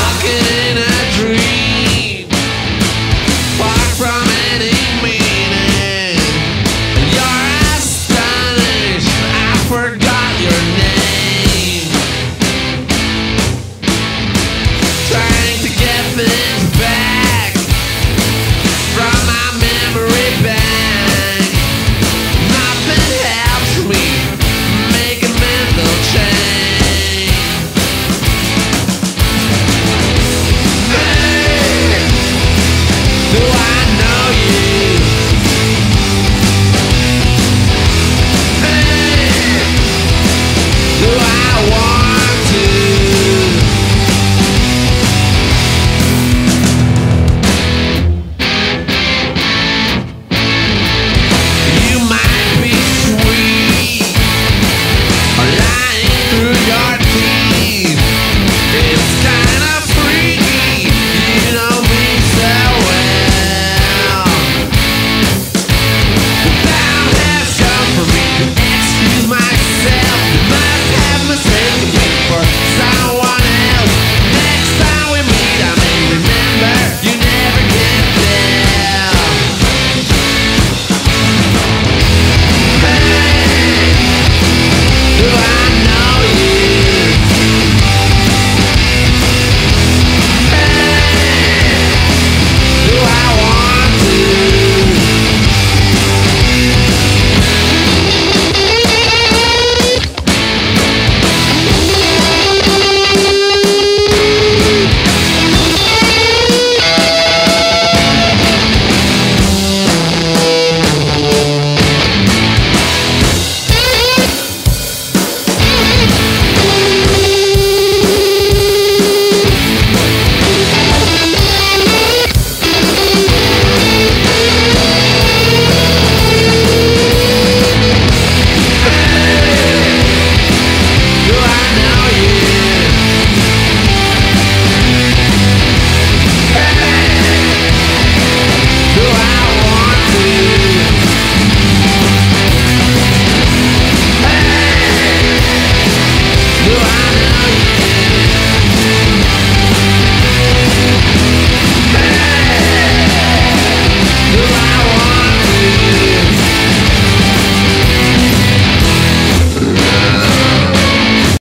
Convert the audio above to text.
walking in